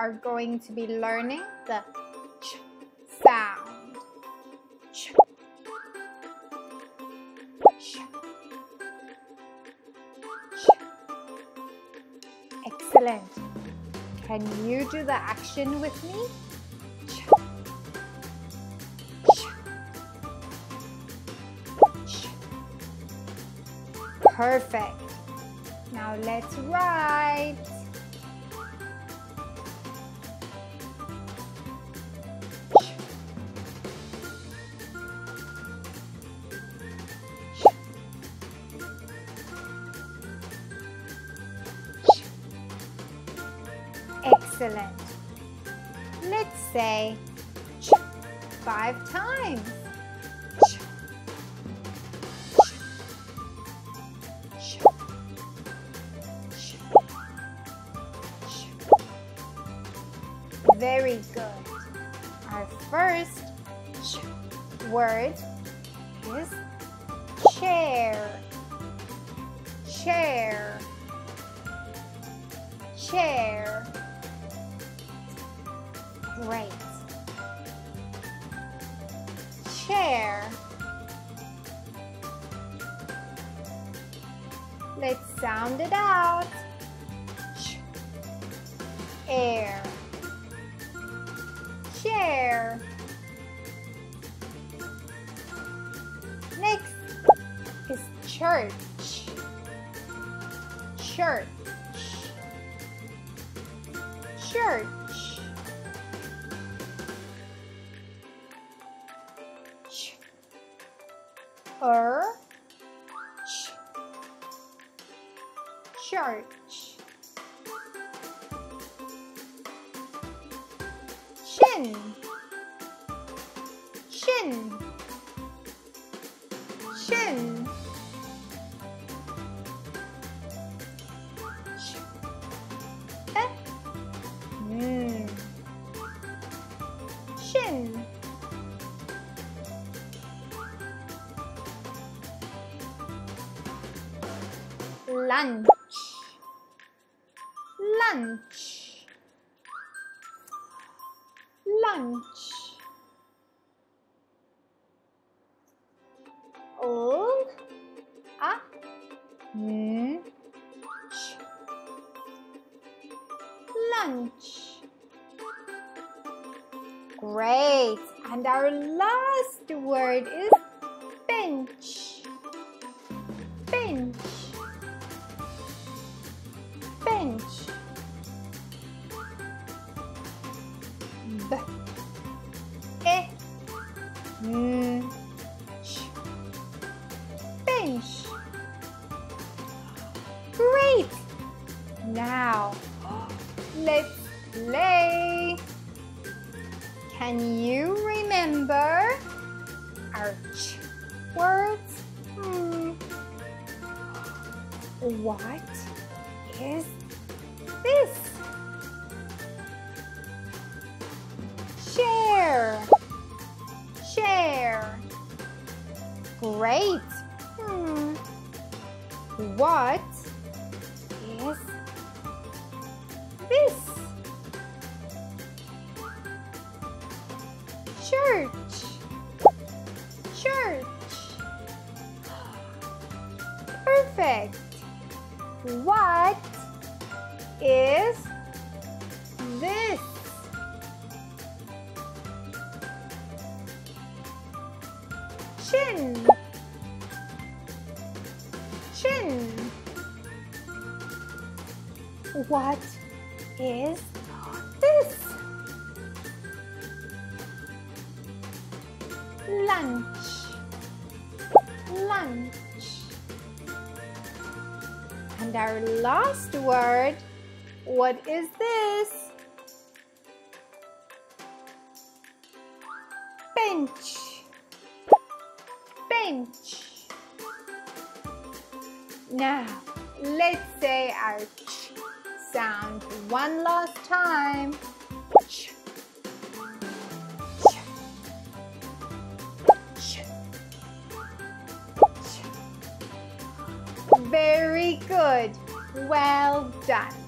are going to be learning the ch sound. Ch. Ch. Excellent. Can you do the action with me? Perfect. Now let's write. Excellent. Let's say five times. Very good. Our first word is chair. Chair. Chair. Great. Chair. Let's sound it out. Air. Chair. Next is church. Church. Church. Er. Ch. Church. Chin. Chin. Lunch. Lunch. Lunch. Old. Ah. Mm. Ch. Lunch. Great. And our last word is Now, let's play. Can you remember our ch words? Hmm. What is this? Share. Share. Great. Hmm. What Perfect. What is this? Chin. Chin. What is this? Lunch. Lunch. And our last word, what is this? Bench. Bench. Now, let's say our ch sound one last time. Good. Well done.